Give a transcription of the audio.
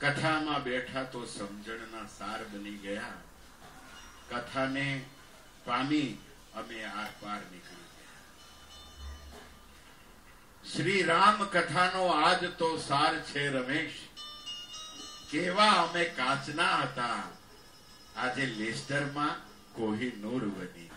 કથામાં બેઠા તો સમજણના સાર બની ગયા. કથાને પામી અમે આર પાર નીકળી ગયા. શ્રી રામ કથાનો આજ તો સાર છે રમેશ. કેવા અમે કાચના હતા. આજે લેસ્ટરમાં કોહિનૂર બની